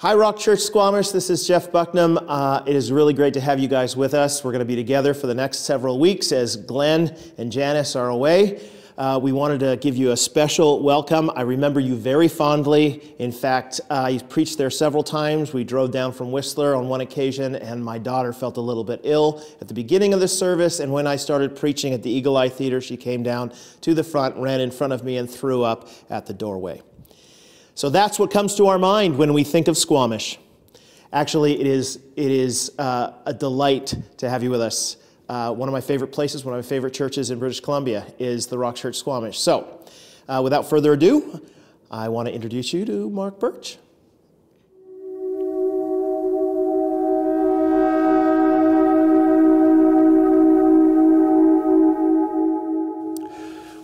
Hi, Rock Church Squamish. This is Jeff Bucknam. Uh, it is really great to have you guys with us. We're going to be together for the next several weeks as Glenn and Janice are away. Uh, we wanted to give you a special welcome. I remember you very fondly. In fact, uh, preached there several times. We drove down from Whistler on one occasion, and my daughter felt a little bit ill at the beginning of the service. And when I started preaching at the Eagle Eye Theater, she came down to the front, ran in front of me, and threw up at the doorway. So that's what comes to our mind when we think of Squamish. Actually, it is, it is uh, a delight to have you with us. Uh, one of my favorite places, one of my favorite churches in British Columbia is the Rock Church Squamish. So, uh, without further ado, I want to introduce you to Mark Birch.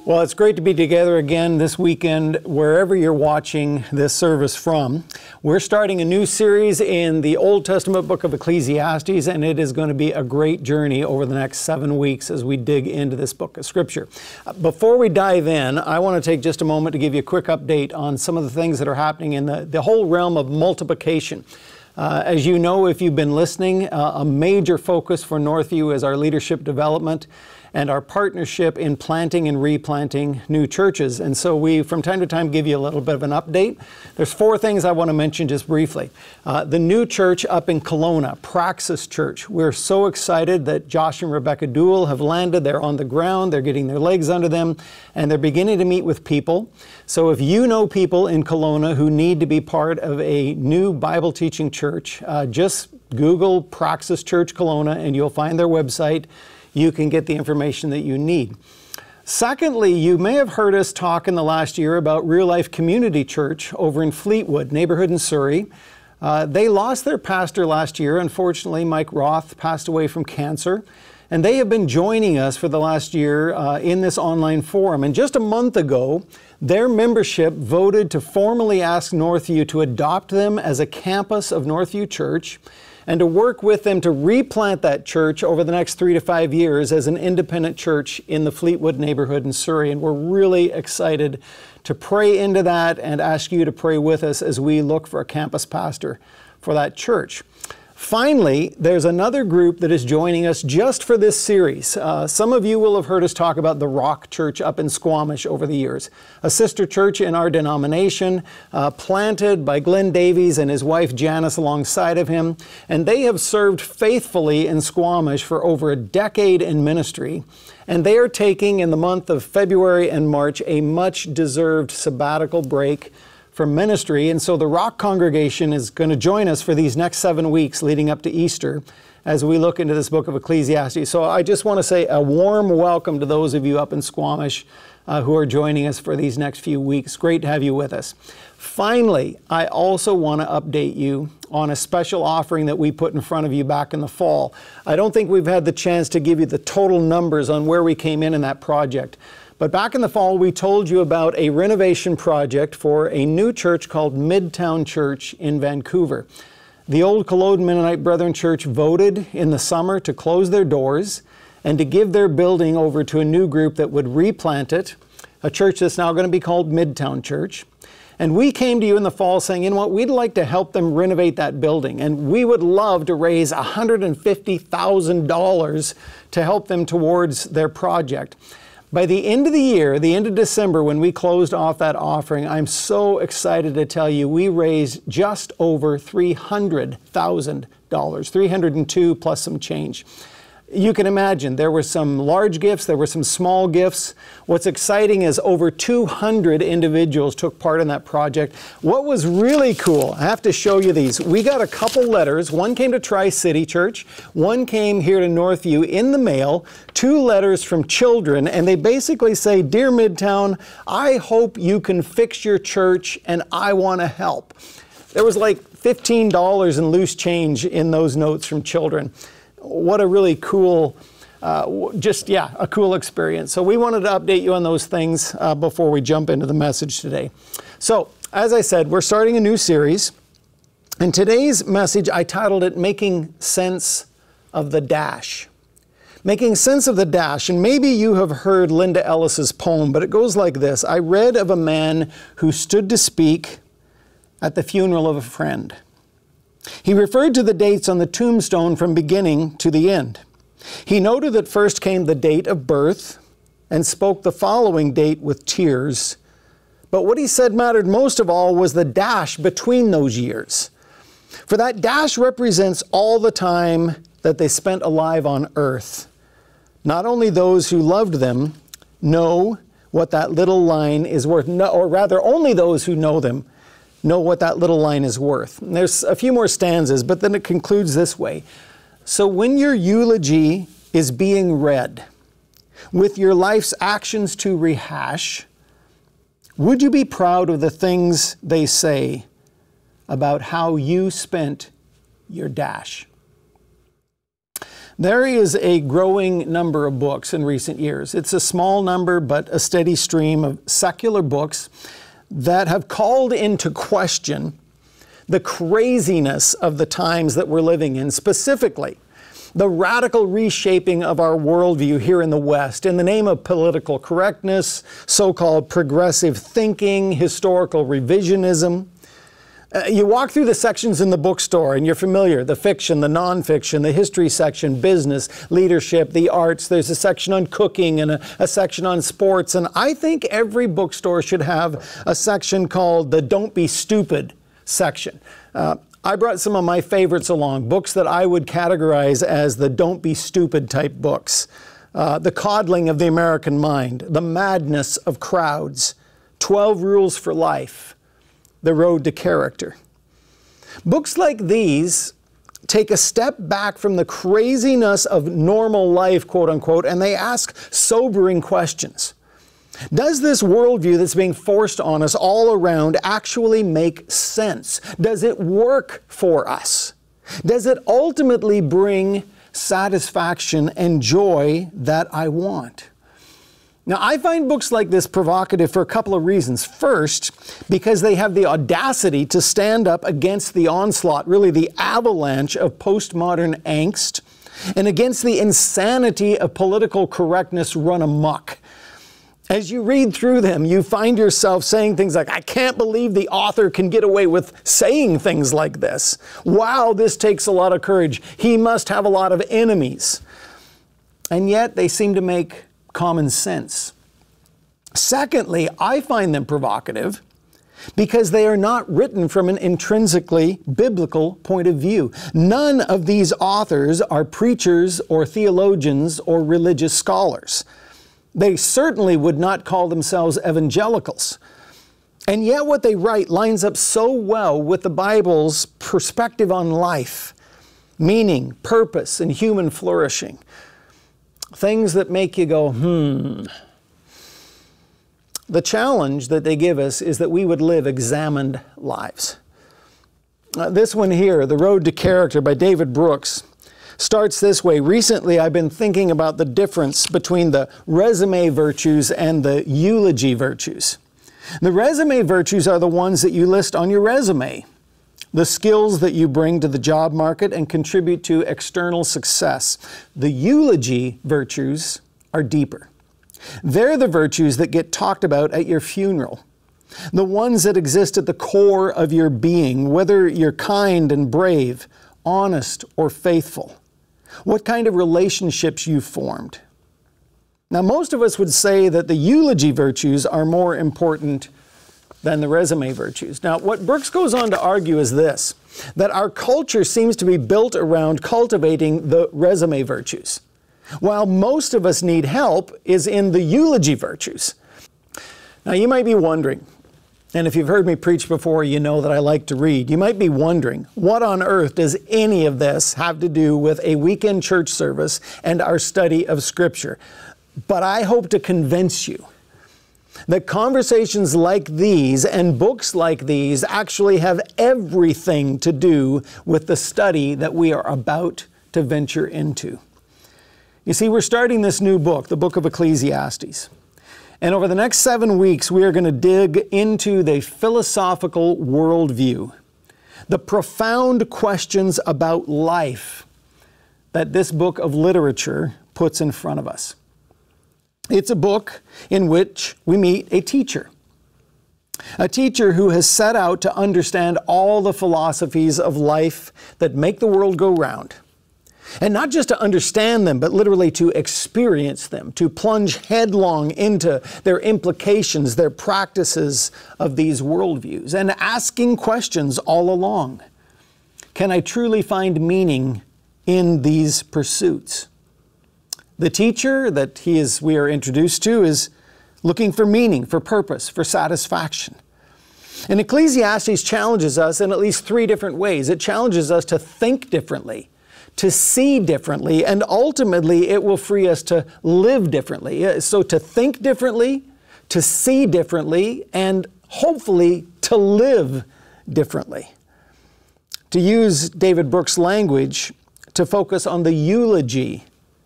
Well, it's great to be together again this weekend, wherever you're watching this service from. We're starting a new series in the Old Testament book of Ecclesiastes, and it is going to be a great journey over the next seven weeks as we dig into this book of Scripture. Before we dive in, I want to take just a moment to give you a quick update on some of the things that are happening in the, the whole realm of multiplication. Uh, as you know, if you've been listening, uh, a major focus for Northview is our leadership development and our partnership in planting and replanting new churches. And so we, from time to time, give you a little bit of an update. There's four things I want to mention just briefly. Uh, the new church up in Kelowna, Praxis Church. We're so excited that Josh and Rebecca Dool have landed. They're on the ground, they're getting their legs under them, and they're beginning to meet with people. So if you know people in Kelowna who need to be part of a new Bible teaching church, uh, just Google Praxis Church Kelowna and you'll find their website you can get the information that you need. Secondly, you may have heard us talk in the last year about Real Life Community Church over in Fleetwood, neighborhood in Surrey. Uh, they lost their pastor last year. Unfortunately, Mike Roth passed away from cancer. And they have been joining us for the last year uh, in this online forum. And just a month ago, their membership voted to formally ask Northview to adopt them as a campus of Northview Church and to work with them to replant that church over the next three to five years as an independent church in the Fleetwood neighborhood in Surrey. And we're really excited to pray into that and ask you to pray with us as we look for a campus pastor for that church. Finally, there's another group that is joining us just for this series. Uh, some of you will have heard us talk about the Rock Church up in Squamish over the years, a sister church in our denomination, uh, planted by Glenn Davies and his wife Janice alongside of him. And they have served faithfully in Squamish for over a decade in ministry. And they are taking in the month of February and March a much deserved sabbatical break from ministry. And so the Rock congregation is going to join us for these next seven weeks leading up to Easter as we look into this book of Ecclesiastes. So I just want to say a warm welcome to those of you up in Squamish uh, who are joining us for these next few weeks. Great to have you with us. Finally, I also want to update you on a special offering that we put in front of you back in the fall. I don't think we've had the chance to give you the total numbers on where we came in in that project. But back in the fall, we told you about a renovation project for a new church called Midtown Church in Vancouver. The old Culloden Mennonite Brethren Church voted in the summer to close their doors and to give their building over to a new group that would replant it, a church that's now going to be called Midtown Church. And we came to you in the fall saying, you know what, we'd like to help them renovate that building. And we would love to raise $150,000 to help them towards their project. By the end of the year, the end of December, when we closed off that offering, I'm so excited to tell you we raised just over $300,000, 302 plus some change you can imagine there were some large gifts, there were some small gifts. What's exciting is over 200 individuals took part in that project. What was really cool, I have to show you these. We got a couple letters. One came to Tri City Church, one came here to Northview in the mail, two letters from children, and they basically say, Dear Midtown, I hope you can fix your church and I want to help. There was like $15 in loose change in those notes from children what a really cool, uh, just yeah, a cool experience. So we wanted to update you on those things uh, before we jump into the message today. So as I said, we're starting a new series. And today's message, I titled it Making Sense of the Dash. Making Sense of the Dash. And maybe you have heard Linda Ellis's poem, but it goes like this I read of a man who stood to speak at the funeral of a friend. He referred to the dates on the tombstone from beginning to the end. He noted that first came the date of birth and spoke the following date with tears. But what he said mattered most of all was the dash between those years. For that dash represents all the time that they spent alive on earth. Not only those who loved them know what that little line is worth, no, or rather, only those who know them know what that little line is worth. And there's a few more stanzas, but then it concludes this way So when your eulogy is being read, with your life's actions to rehash, would you be proud of the things they say about how you spent your dash? There is a growing number of books in recent years. It's a small number, but a steady stream of secular books that have called into question the craziness of the times that we're living in, specifically the radical reshaping of our worldview here in the West in the name of political correctness, so called progressive thinking, historical revisionism. Uh, you walk through the sections in the bookstore and you're familiar the fiction, the nonfiction, the history section, business, leadership, the arts. There's a section on cooking and a, a section on sports. And I think every bookstore should have a section called the Don't Be Stupid section. Uh, I brought some of my favorites along, books that I would categorize as the Don't Be Stupid type books. Uh, the Coddling of the American Mind, The Madness of Crowds, 12 Rules for Life, the road to character. Books like these take a step back from the craziness of normal life, quote unquote, and they ask sobering questions. Does this worldview that's being forced on us all around actually make sense? Does it work for us? Does it ultimately bring satisfaction and joy that I want? Now, I find books like this provocative for a couple of reasons. First, because they have the audacity to stand up against the onslaught, really the avalanche of postmodern angst, and against the insanity of political correctness run amok. As you read through them, you find yourself saying things like, I can't believe the author can get away with saying things like this. Wow, this takes a lot of courage. He must have a lot of enemies. And yet they seem to make common sense. Secondly, I find them provocative because they are not written from an intrinsically biblical point of view. None of these authors are preachers or theologians or religious scholars. They certainly would not call themselves evangelicals. And yet, what they write lines up so well with the Bible's perspective on life, meaning, purpose, and human flourishing things that make you go, hmm. The challenge that they give us is that we would live examined lives. Uh, this one here, The Road to Character by David Brooks, starts this way. Recently, I've been thinking about the difference between the resume virtues and the eulogy virtues. The resume virtues are the ones that you list on your resume the skills that you bring to the job market and contribute to external success. The eulogy virtues are deeper. They're the virtues that get talked about at your funeral. The ones that exist at the core of your being, whether you're kind and brave, honest or faithful. What kind of relationships you've formed. Now, most of us would say that the eulogy virtues are more important than the resume virtues. Now, what Brooks goes on to argue is this that our culture seems to be built around cultivating the resume virtues, while most of us need help is in the eulogy virtues. Now, you might be wondering, and if you've heard me preach before, you know that I like to read. You might be wondering, what on earth does any of this have to do with a weekend church service and our study of Scripture? But I hope to convince you that conversations like these and books like these actually have everything to do with the study that we are about to venture into. You see, we're starting this new book, the book of Ecclesiastes. And over the next seven weeks, we are going to dig into the philosophical worldview, the profound questions about life that this book of literature puts in front of us. It's a book in which we meet a teacher. A teacher who has set out to understand all the philosophies of life that make the world go round. And not just to understand them, but literally to experience them, to plunge headlong into their implications, their practices of these worldviews, and asking questions all along. Can I truly find meaning in these pursuits? The teacher that he is, we are introduced to is looking for meaning, for purpose, for satisfaction. And Ecclesiastes challenges us in at least three different ways. It challenges us to think differently, to see differently, and ultimately it will free us to live differently. Uh, so to think differently, to see differently, and hopefully to live differently. To use David Brooks' language, to focus on the eulogy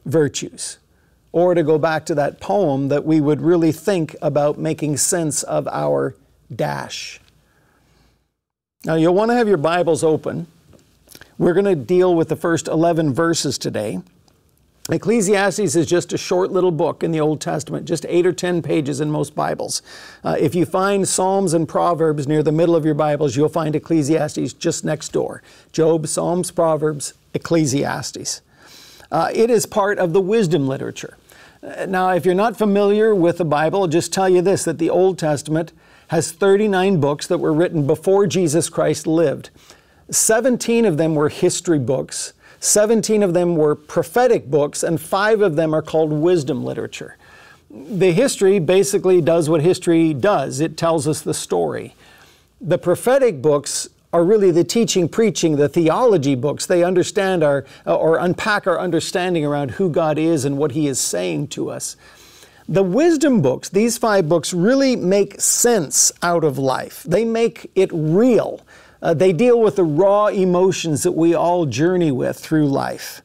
virtues. Or to go back to that poem, that we would really think about making sense of our dash. Now, you'll want to have your Bibles open. We're going to deal with the first 11 verses today. Ecclesiastes is just a short little book in the Old Testament, just eight or ten pages in most Bibles. Uh, if you find Psalms and Proverbs near the middle of your Bibles, you'll find Ecclesiastes just next door. Job, Psalms, Proverbs, Ecclesiastes. Uh, it is part of the wisdom literature. Uh, now, if you're not familiar with the Bible, I'll just tell you this that the Old Testament has 39 books that were written before Jesus Christ lived. 17 of them were history books, 17 of them were prophetic books, and five of them are called wisdom literature. The history basically does what history does it tells us the story. The prophetic books are really the teaching, preaching, the theology books. They understand our, or unpack our understanding around who God is and what He is saying to us. The wisdom books, these five books, really make sense out of life. They make it real. Uh, they deal with the raw emotions that we all journey with through life.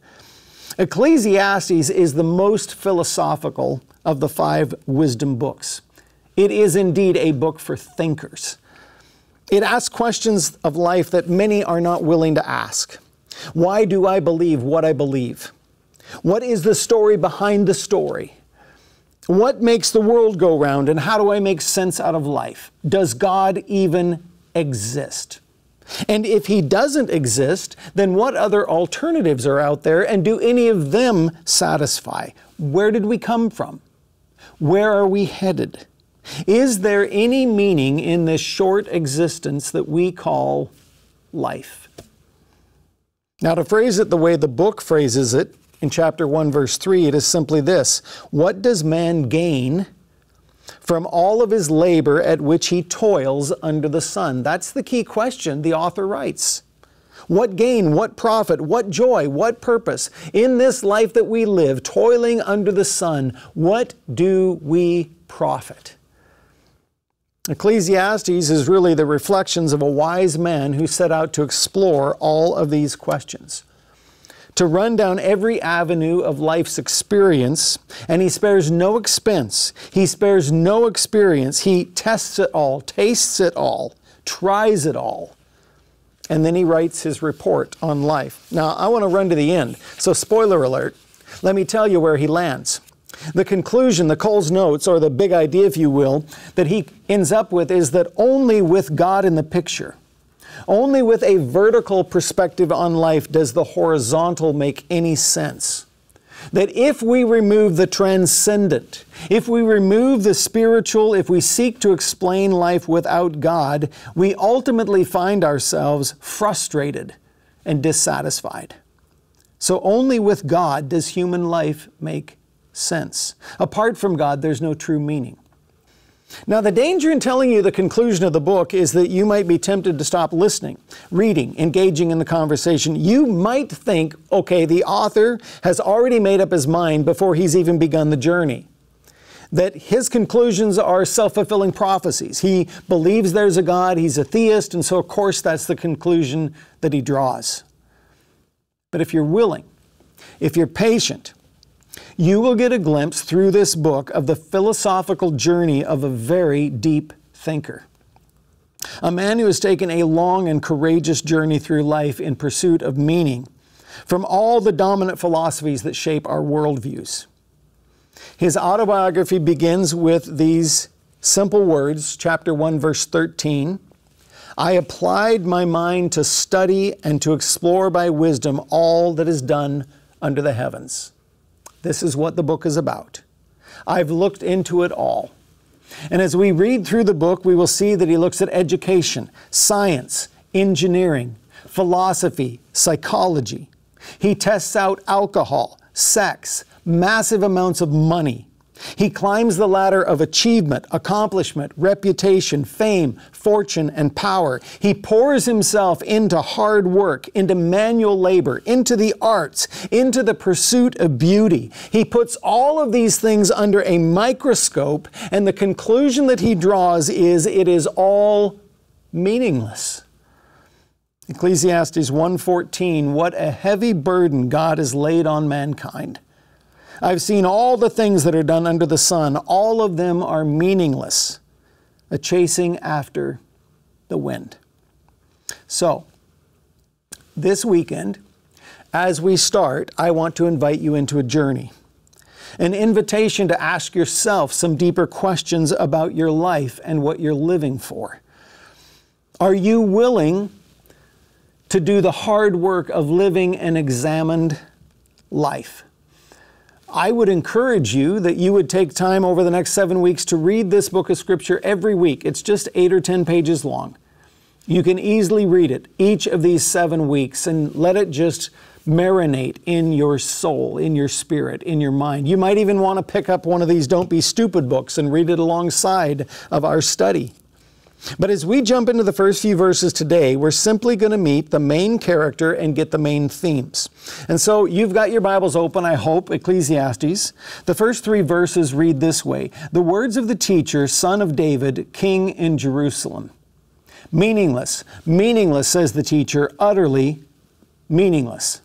Ecclesiastes is the most philosophical of the five wisdom books. It is indeed a book for thinkers. It asks questions of life that many are not willing to ask. Why do I believe what I believe? What is the story behind the story? What makes the world go round and how do I make sense out of life? Does God even exist? And if He doesn't exist, then what other alternatives are out there and do any of them satisfy? Where did we come from? Where are we headed? Is there any meaning in this short existence that we call life? Now, to phrase it the way the book phrases it in chapter 1, verse 3, it is simply this What does man gain from all of his labor at which he toils under the sun? That's the key question the author writes. What gain, what profit, what joy, what purpose in this life that we live, toiling under the sun, what do we profit? Ecclesiastes is really the reflections of a wise man who set out to explore all of these questions. To run down every avenue of life's experience, and he spares no expense, he spares no experience, he tests it all, tastes it all, tries it all, and then he writes his report on life. Now, I want to run to the end, so spoiler alert, let me tell you where he lands. The conclusion, the Coles notes, or the big idea, if you will, that he ends up with is that only with God in the picture, only with a vertical perspective on life does the horizontal make any sense. That if we remove the transcendent, if we remove the spiritual, if we seek to explain life without God, we ultimately find ourselves frustrated and dissatisfied. So only with God does human life make sense. Apart from God, there's no true meaning. Now, the danger in telling you the conclusion of the book is that you might be tempted to stop listening, reading, engaging in the conversation. You might think, okay, the author has already made up his mind before he's even begun the journey. That his conclusions are self fulfilling prophecies. He believes there's a God, he's a theist, and so, of course, that's the conclusion that he draws. But if you're willing, if you're patient, you will get a glimpse through this book of the philosophical journey of a very deep thinker. A man who has taken a long and courageous journey through life in pursuit of meaning from all the dominant philosophies that shape our worldviews. His autobiography begins with these Simple words, chapter 1, verse 13. I applied my mind to study and to explore by wisdom all that is done under the heavens. This is what the book is about. I've looked into it all. And as we read through the book, we will see that he looks at education, science, engineering, philosophy, psychology. He tests out alcohol, sex, massive amounts of money, he climbs the ladder of achievement, accomplishment, reputation, fame, fortune, and power. He pours himself into hard work, into manual labor, into the arts, into the pursuit of beauty. He puts all of these things under a microscope, and the conclusion that he draws is it is all meaningless. Ecclesiastes 1:14 What a heavy burden God has laid on mankind. I've seen all the things that are done under the sun. All of them are meaningless, a chasing after the wind. So, this weekend, as we start, I want to invite you into a journey. An invitation to ask yourself some deeper questions about your life and what you're living for. Are you willing to do the hard work of living an examined life? I would encourage you that you would take time over the next seven weeks to read this book of Scripture every week. It's just eight or 10 pages long. You can easily read it each of these seven weeks and let it just marinate in your soul, in your spirit, in your mind. You might even want to pick up one of these Don't Be Stupid books and read it alongside of our study. But as we jump into the first few verses today, we're simply going to meet the main character and get the main themes. And so you've got your Bibles open, I hope, Ecclesiastes. The first three verses read this way The words of the teacher, son of David, king in Jerusalem. Meaningless, meaningless, says the teacher, utterly meaningless.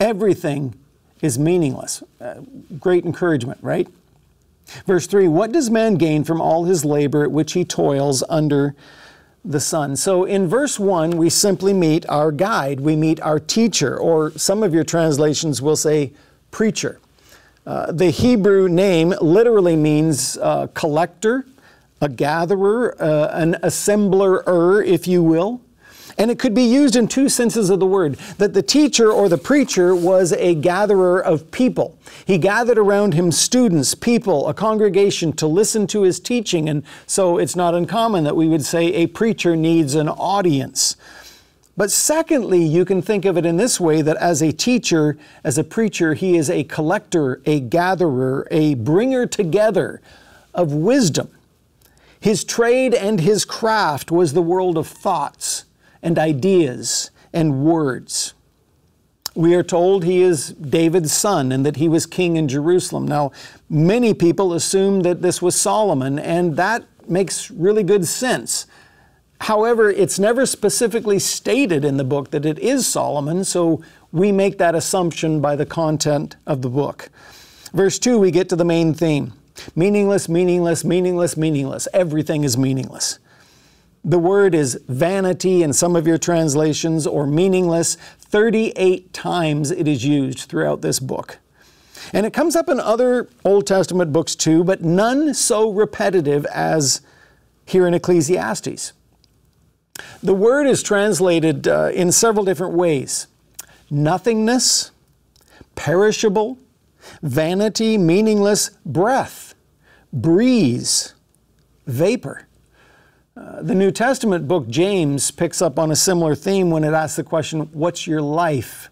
Everything is meaningless. Uh, great encouragement, right? Verse 3 What does man gain from all his labor at which he toils under the sun? So in verse 1, we simply meet our guide, we meet our teacher, or some of your translations will say preacher. Uh, the Hebrew name literally means uh, collector, a gatherer, uh, an assembler, if you will. And it could be used in two senses of the word that the teacher or the preacher was a gatherer of people. He gathered around him students, people, a congregation to listen to his teaching. And so it's not uncommon that we would say a preacher needs an audience. But secondly, you can think of it in this way that as a teacher, as a preacher, he is a collector, a gatherer, a bringer together of wisdom. His trade and his craft was the world of thoughts and ideas and words. We are told he is David's son and that he was king in Jerusalem. Now, many people assume that this was Solomon, and that makes really good sense. However, it's never specifically stated in the book that it is Solomon, so we make that assumption by the content of the book. Verse 2, we get to the main theme meaningless, meaningless, meaningless, meaningless. Everything is meaningless. The word is vanity in some of your translations or meaningless. 38 times it is used throughout this book. And it comes up in other Old Testament books too, but none so repetitive as here in Ecclesiastes. The word is translated uh, in several different ways nothingness, perishable, vanity, meaningless, breath, breeze, vapor. Uh, the New Testament book, James, picks up on a similar theme when it asks the question, What's your life?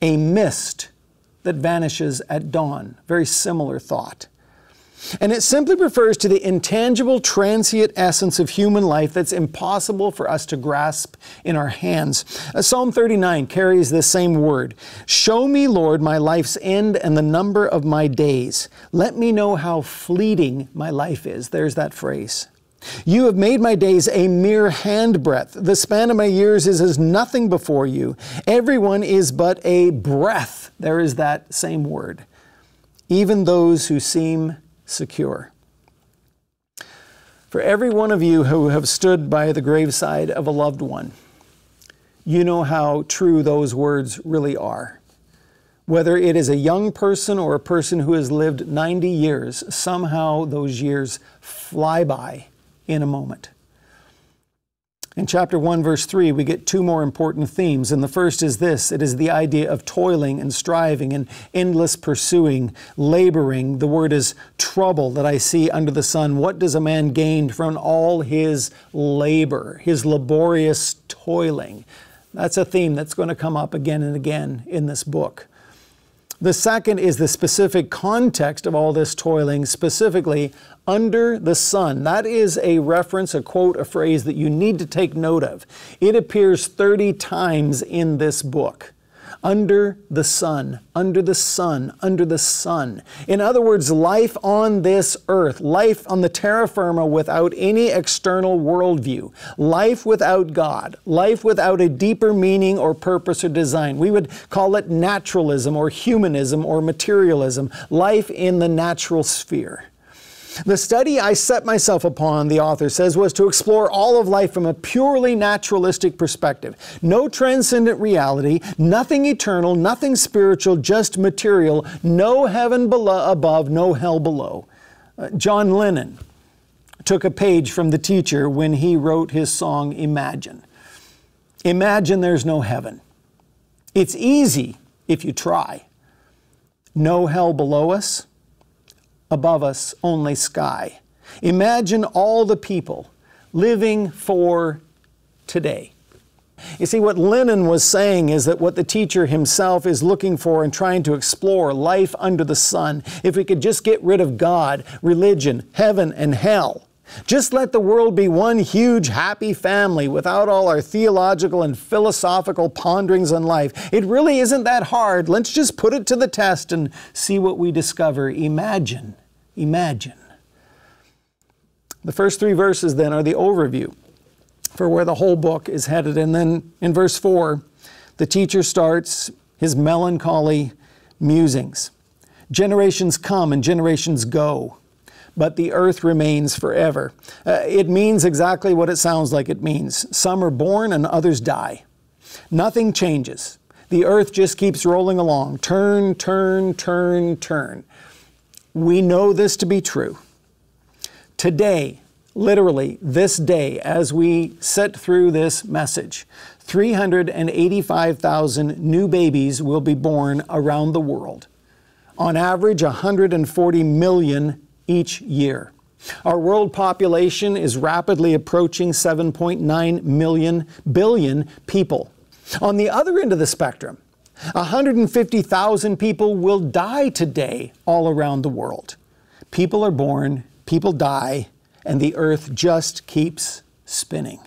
A mist that vanishes at dawn. Very similar thought. And it simply refers to the intangible, transient essence of human life that's impossible for us to grasp in our hands. Uh, Psalm 39 carries this same word Show me, Lord, my life's end and the number of my days. Let me know how fleeting my life is. There's that phrase. You have made my days a mere handbreadth. The span of my years is as nothing before you. Everyone is but a breath. There is that same word. Even those who seem secure. For every one of you who have stood by the graveside of a loved one, you know how true those words really are. Whether it is a young person or a person who has lived 90 years, somehow those years fly by in a moment. In chapter 1, verse 3, we get two more important themes. And the first is this it is the idea of toiling and striving and endless pursuing, laboring. The word is trouble that I see under the sun. What does a man gain from all his labor, his laborious toiling? That's a theme that's going to come up again and again in this book. The second is the specific context of all this toiling, specifically under the sun. That is a reference, a quote, a phrase that you need to take note of. It appears 30 times in this book under the sun, under the sun, under the sun. In other words, life on this earth, life on the terra firma without any external worldview, life without God, life without a deeper meaning or purpose or design. We would call it naturalism or humanism or materialism, life in the natural sphere. The study I set myself upon, the author says, was to explore all of life from a purely naturalistic perspective. No transcendent reality, nothing eternal, nothing spiritual, just material, no heaven above, no hell below. Uh, John Lennon took a page from the teacher when he wrote his song Imagine. Imagine there's no heaven. It's easy if you try. No hell below us above us only sky. Imagine all the people living for today. You see, what Lennon was saying is that what the teacher himself is looking for and trying to explore life under the sun, if we could just get rid of God, religion, heaven, and hell, just let the world be one huge happy family without all our theological and philosophical ponderings on life. It really isn't that hard. Let's just put it to the test and see what we discover. Imagine, imagine. The first three verses then are the overview for where the whole book is headed. And then in verse 4, the teacher starts his melancholy musings. Generations come and generations go but the earth remains forever. Uh, it means exactly what it sounds like it means. Some are born and others die. Nothing changes. The earth just keeps rolling along. Turn, turn, turn, turn. We know this to be true. Today, literally this day, as we sit through this message, 385,000 new babies will be born around the world. On average, 140 million each year. Our world population is rapidly approaching 7.9 million billion people. On the other end of the spectrum, 150,000 people will die today all around the world. People are born, people die, and the earth just keeps spinning.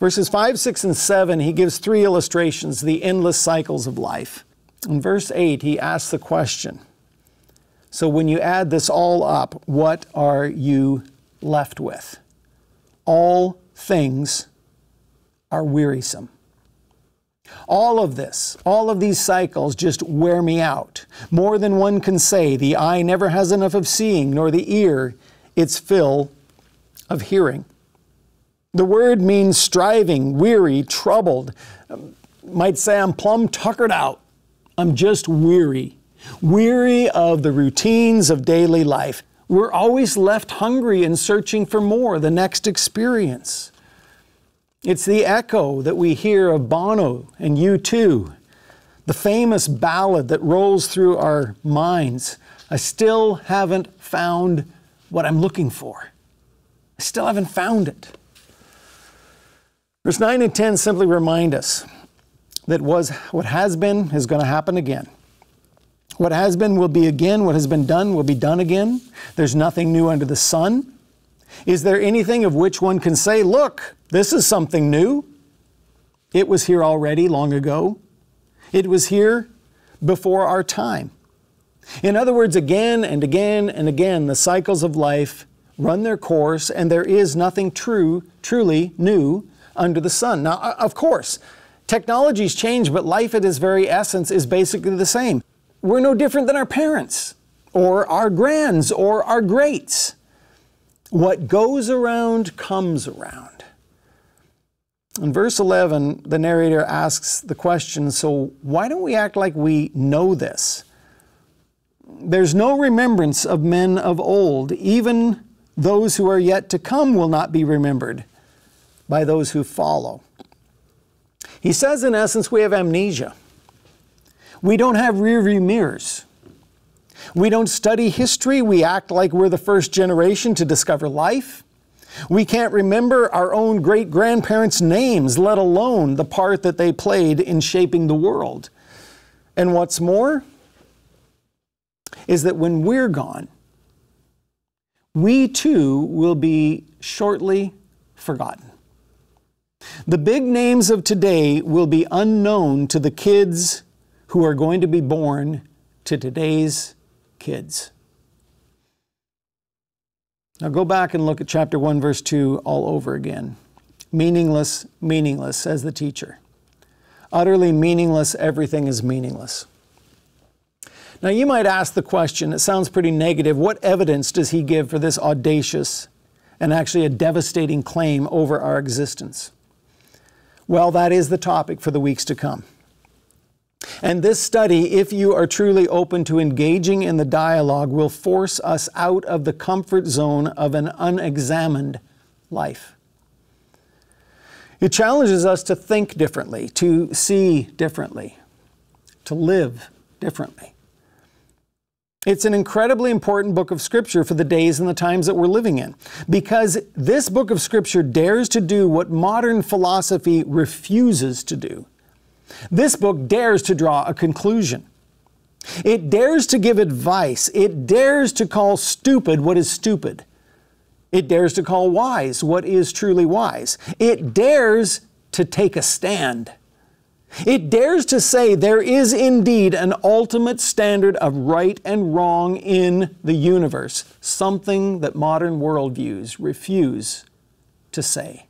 Verses 5, 6, and 7, he gives three illustrations, the endless cycles of life. In verse 8, he asks the question so when you add this all up, what are you left with? All things are wearisome. All of this, all of these cycles just wear me out. More than one can say, the eye never has enough of seeing, nor the ear its fill of hearing. The word means striving, weary, troubled. Might say I'm plumb tuckered out. I'm just weary weary of the routines of daily life. We're always left hungry and searching for more, the next experience. It's the echo that we hear of Bono and U2, the famous ballad that rolls through our minds. I still haven't found what I'm looking for. I still haven't found it. Verse 9 and 10 simply remind us that was, what has been is going to happen again. What has been will be again. What has been done will be done again. There's nothing new under the sun. Is there anything of which one can say, look, this is something new? It was here already long ago. It was here before our time. In other words, again and again and again, the cycles of life run their course, and there is nothing true, truly new under the sun. Now, of course, technologies change, but life at its very essence is basically the same we're no different than our parents or our grands or our greats. What goes around comes around. In verse 11, the narrator asks the question so, why don't we act like we know this? There's no remembrance of men of old. Even those who are yet to come will not be remembered by those who follow. He says, in essence, we have amnesia. We don't have rearview mirrors. We don't study history. We act like we're the first generation to discover life. We can't remember our own great grandparents' names, let alone the part that they played in shaping the world. And what's more is that when we're gone, we too will be shortly forgotten. The big names of today will be unknown to the kids who are going to be born to today's kids. Now go back and look at chapter 1, verse 2 all over again. Meaningless, meaningless, says the teacher. Utterly meaningless, everything is meaningless. Now you might ask the question, it sounds pretty negative, what evidence does he give for this audacious and actually a devastating claim over our existence? Well, that is the topic for the weeks to come. And this study, if you are truly open to engaging in the dialogue, will force us out of the comfort zone of an unexamined life. It challenges us to think differently, to see differently, to live differently. It's an incredibly important book of Scripture for the days and the times that we're living in because this book of Scripture dares to do what modern philosophy refuses to do. This book dares to draw a conclusion. It dares to give advice. It dares to call stupid what is stupid. It dares to call wise what is truly wise. It dares to take a stand. It dares to say there is indeed an ultimate standard of right and wrong in the universe, something that modern worldviews refuse to say.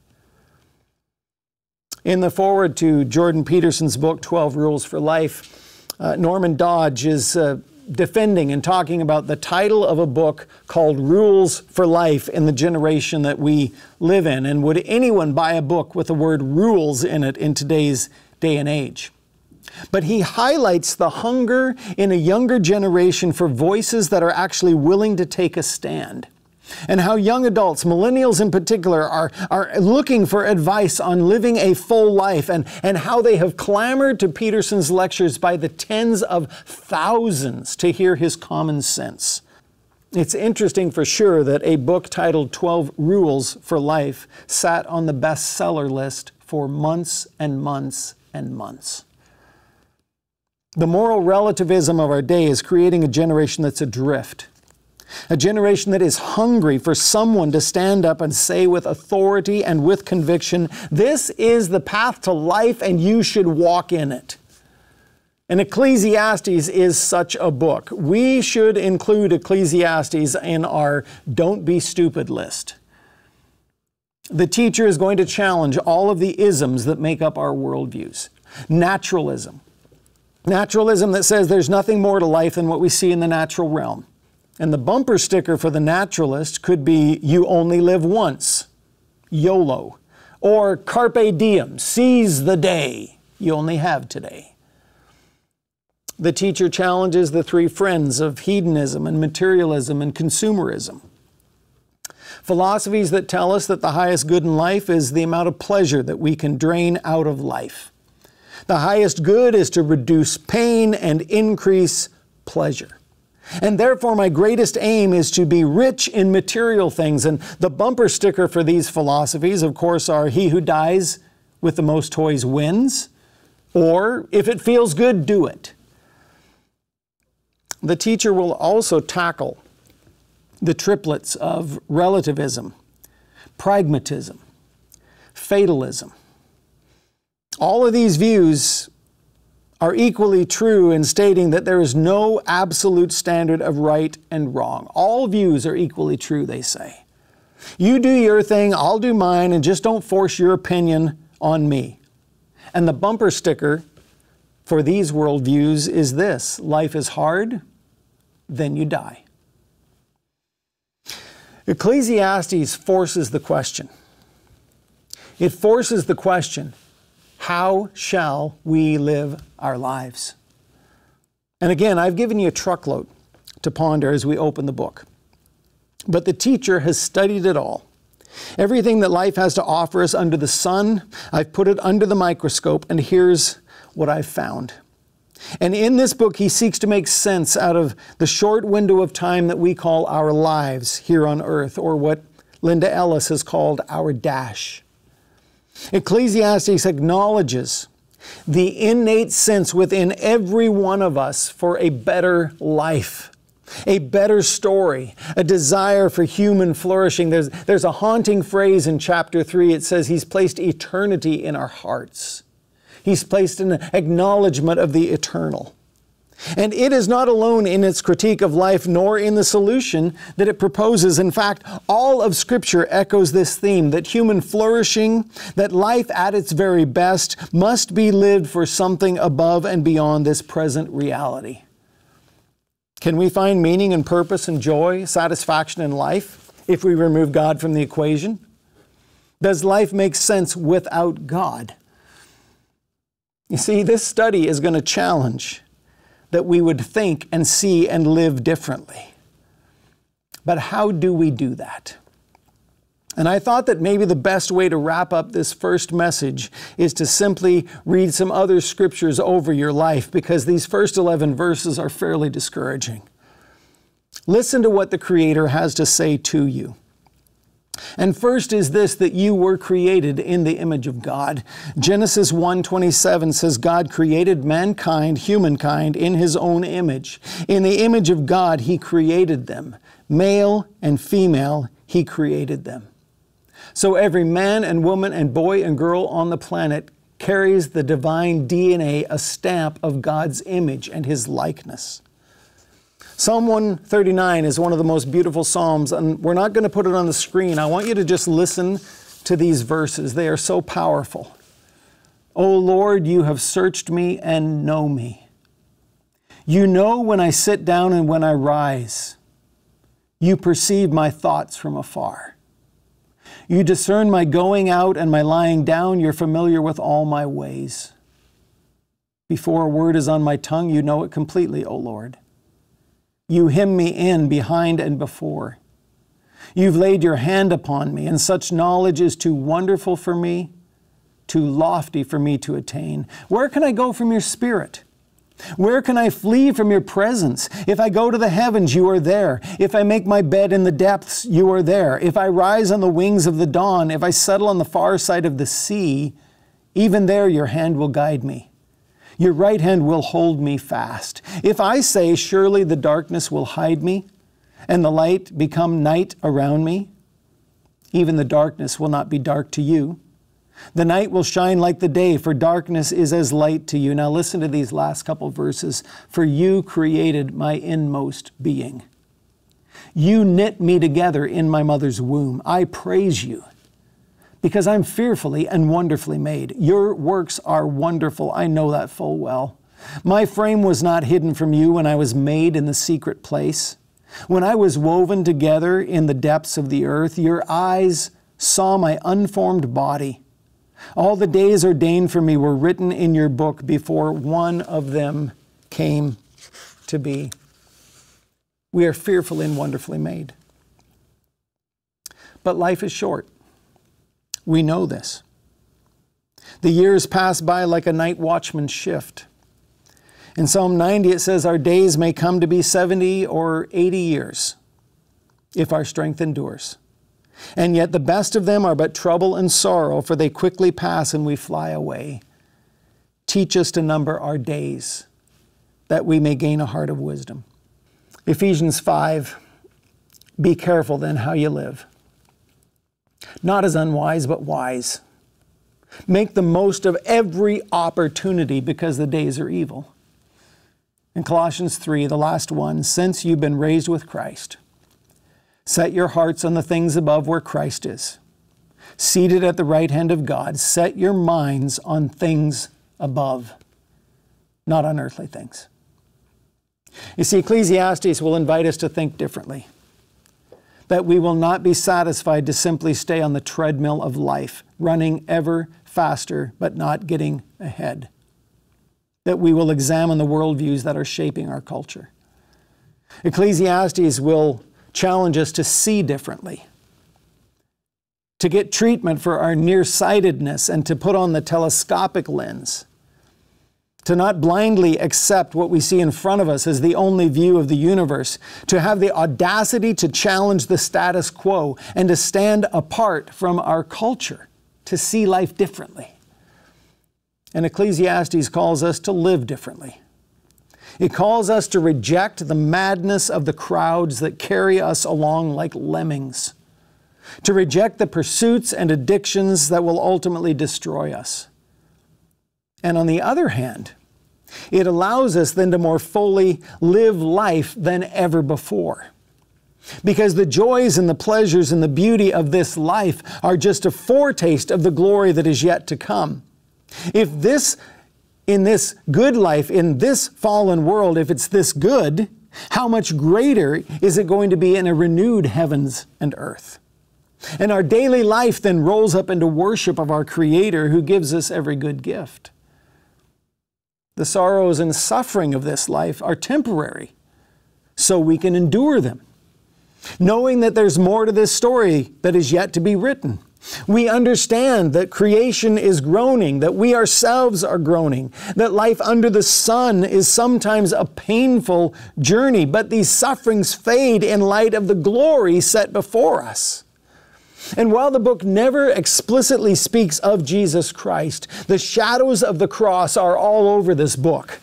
In the foreword to Jordan Peterson's book, 12 Rules for Life, uh, Norman Doidge is uh, defending and talking about the title of a book called Rules for Life in the generation that we live in. And would anyone buy a book with the word rules in it in today's day and age? But he highlights the hunger in a younger generation for voices that are actually willing to take a stand and how young adults, millennials in particular, are, are looking for advice on living a full life and, and how they have clamored to Peterson's lectures by the tens of thousands to hear his common sense. It's interesting for sure that a book titled 12 Rules for Life sat on the bestseller list for months and months and months. The moral relativism of our day is creating a generation that's adrift a generation that is hungry for someone to stand up and say with authority and with conviction, This is the path to life and you should walk in it. And Ecclesiastes is such a book. We should include Ecclesiastes in our don't be stupid list. The teacher is going to challenge all of the isms that make up our worldviews. Naturalism. Naturalism that says there's nothing more to life than what we see in the natural realm. And the bumper sticker for the naturalist could be You only live once, YOLO, or Carpe Diem, seize the day, you only have today. The teacher challenges the three friends of hedonism and materialism and consumerism. Philosophies that tell us that the highest good in life is the amount of pleasure that we can drain out of life. The highest good is to reduce pain and increase pleasure. And therefore, my greatest aim is to be rich in material things. And the bumper sticker for these philosophies, of course, are He who dies with the most toys wins, or if it feels good, do it. The teacher will also tackle the triplets of relativism, pragmatism, fatalism. All of these views are equally true in stating that there is no absolute standard of right and wrong. All views are equally true, they say. You do your thing, I'll do mine, and just don't force your opinion on me. And the bumper sticker for these worldviews is this life is hard, then you die. Ecclesiastes forces the question It forces the question how shall we live our lives? And again, I've given you a truckload to ponder as we open the book. But the teacher has studied it all. Everything that life has to offer us under the sun, I've put it under the microscope, and here's what I've found. And in this book, he seeks to make sense out of the short window of time that we call our lives here on earth, or what Linda Ellis has called our dash. Ecclesiastes acknowledges the innate sense within every one of us for a better life a better story, a desire for human flourishing. There's, there's a haunting phrase in chapter 3. It says, He's placed eternity in our hearts. He's placed an acknowledgement of the eternal. And it is not alone in its critique of life nor in the solution that it proposes. In fact, all of Scripture echoes this theme that human flourishing, that life at its very best, must be lived for something above and beyond this present reality. Can we find meaning and purpose and joy, satisfaction in life if we remove God from the equation? Does life make sense without God? You see, this study is going to challenge that we would think and see and live differently. But how do we do that? And I thought that maybe the best way to wrap up this first message is to simply read some other scriptures over your life because these first 11 verses are fairly discouraging. Listen to what the Creator has to say to you. And first is this that you were created in the image of God. Genesis 1:27 says God created mankind, humankind in his own image. In the image of God he created them. Male and female he created them. So every man and woman and boy and girl on the planet carries the divine DNA, a stamp of God's image and his likeness. Psalm 139 is one of the most beautiful Psalms, and we're not going to put it on the screen. I want you to just listen to these verses. They are so powerful. O Lord, you have searched me and know me. You know when I sit down and when I rise. You perceive my thoughts from afar. You discern my going out and my lying down. You're familiar with all my ways. Before a word is on my tongue, you know it completely, O Lord. You hem me in behind and before. You've laid your hand upon me, and such knowledge is too wonderful for me, too lofty for me to attain. Where can I go from your spirit? Where can I flee from your presence? If I go to the heavens, you are there. If I make my bed in the depths, you are there. If I rise on the wings of the dawn, if I settle on the far side of the sea, even there your hand will guide me. Your right hand will hold me fast. If I say, Surely the darkness will hide me, and the light become night around me, even the darkness will not be dark to you. The night will shine like the day, for darkness is as light to you. Now listen to these last couple verses. For you created my inmost being. You knit me together in my mother's womb. I praise you because I'm fearfully and wonderfully made. Your works are wonderful. I know that full well. My frame was not hidden from you when I was made in the secret place. When I was woven together in the depths of the earth, your eyes saw my unformed body. All the days ordained for me were written in your book before one of them came to be. We are fearfully and wonderfully made. But life is short. We know this. The years pass by like a night watchman's shift. In Psalm 90, it says, Our days may come to be 70 or 80 years if our strength endures. And yet the best of them are but trouble and sorrow, for they quickly pass and we fly away. Teach us to number our days, that we may gain a heart of wisdom. Ephesians 5 Be careful then how you live. Not as unwise, but wise. Make the most of every opportunity because the days are evil. In Colossians 3, the last one, since you've been raised with Christ, Set your hearts on the things above where Christ is. Seated at the right hand of God, set your minds on things above, not on earthly things. You see, Ecclesiastes will invite us to think differently. That we will not be satisfied to simply stay on the treadmill of life, running ever faster but not getting ahead. That we will examine the worldviews that are shaping our culture. Ecclesiastes will challenge us to see differently, to get treatment for our nearsightedness, and to put on the telescopic lens to not blindly accept what we see in front of us as the only view of the universe, to have the audacity to challenge the status quo and to stand apart from our culture, to see life differently. And Ecclesiastes calls us to live differently. It calls us to reject the madness of the crowds that carry us along like lemmings, to reject the pursuits and addictions that will ultimately destroy us and on the other hand, it allows us then to more fully live life than ever before. Because the joys and the pleasures and the beauty of this life are just a foretaste of the glory that is yet to come. If this, in this good life, in this fallen world, if it's this good, how much greater is it going to be in a renewed heavens and earth? And our daily life then rolls up into worship of our Creator who gives us every good gift. The sorrows and suffering of this life are temporary, so we can endure them. Knowing that there's more to this story that is yet to be written. We understand that creation is groaning, that we ourselves are groaning, that life under the sun is sometimes a painful journey, but these sufferings fade in light of the glory set before us. And while the book never explicitly speaks of Jesus Christ, the shadows of the cross are all over this book.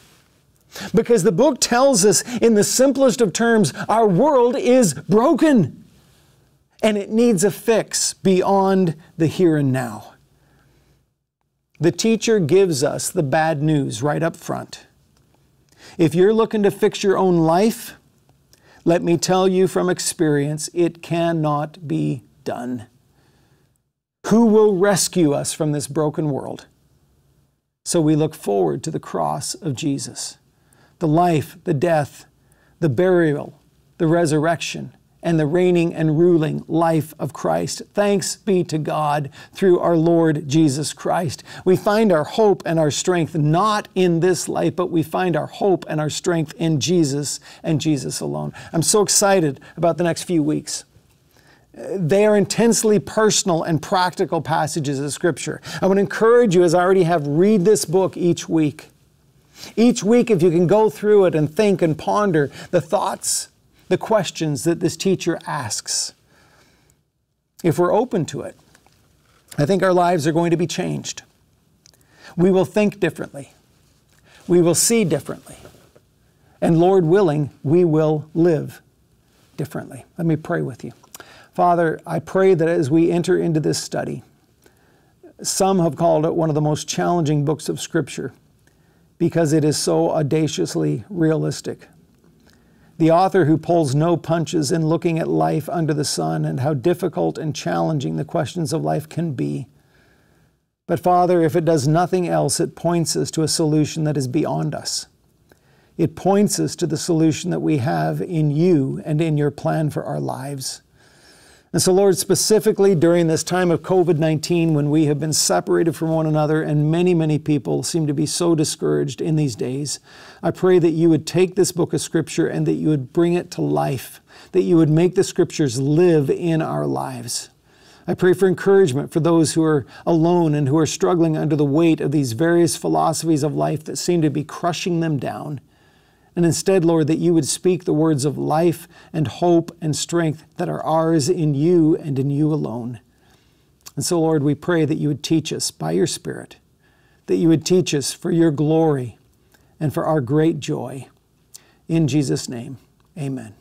Because the book tells us, in the simplest of terms, our world is broken and it needs a fix beyond the here and now. The teacher gives us the bad news right up front. If you're looking to fix your own life, let me tell you from experience, it cannot be done. Who will rescue us from this broken world? So we look forward to the cross of Jesus, the life, the death, the burial, the resurrection, and the reigning and ruling life of Christ. Thanks be to God through our Lord Jesus Christ. We find our hope and our strength not in this life, but we find our hope and our strength in Jesus and Jesus alone. I'm so excited about the next few weeks. They are intensely personal and practical passages of Scripture. I would encourage you, as I already have, read this book each week. Each week, if you can go through it and think and ponder the thoughts, the questions that this teacher asks, if we're open to it, I think our lives are going to be changed. We will think differently. We will see differently. And Lord willing, we will live differently. Let me pray with you. Father, I pray that as we enter into this study, some have called it one of the most challenging books of Scripture because it is so audaciously realistic. The author who pulls no punches in looking at life under the sun and how difficult and challenging the questions of life can be. But Father, if it does nothing else, it points us to a solution that is beyond us. It points us to the solution that we have in you and in your plan for our lives. And so, Lord, specifically during this time of COVID 19, when we have been separated from one another and many, many people seem to be so discouraged in these days, I pray that you would take this book of Scripture and that you would bring it to life, that you would make the Scriptures live in our lives. I pray for encouragement for those who are alone and who are struggling under the weight of these various philosophies of life that seem to be crushing them down. And instead, Lord, that you would speak the words of life and hope and strength that are ours in you and in you alone. And so, Lord, we pray that you would teach us by your Spirit, that you would teach us for your glory and for our great joy. In Jesus' name, amen.